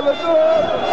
Let's go.